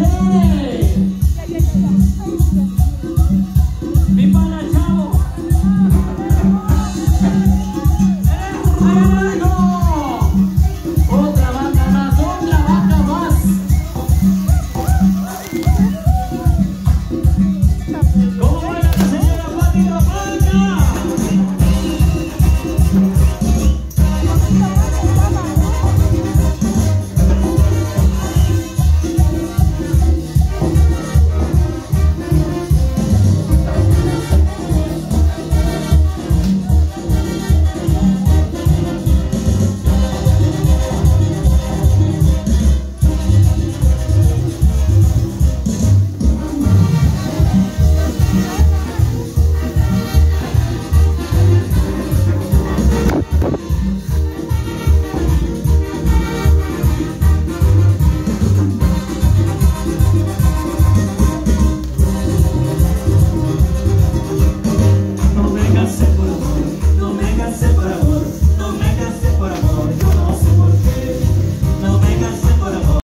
Yeah.